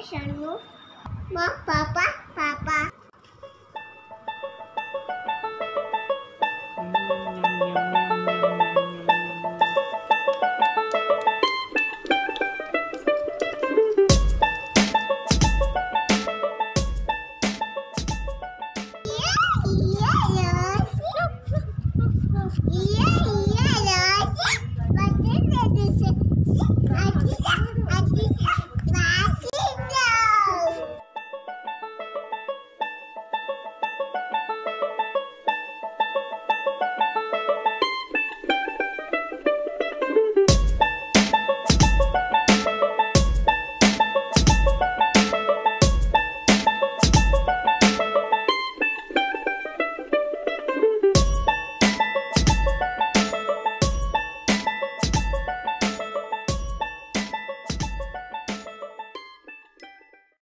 Shanu. ma Papa, Papa. Yeah.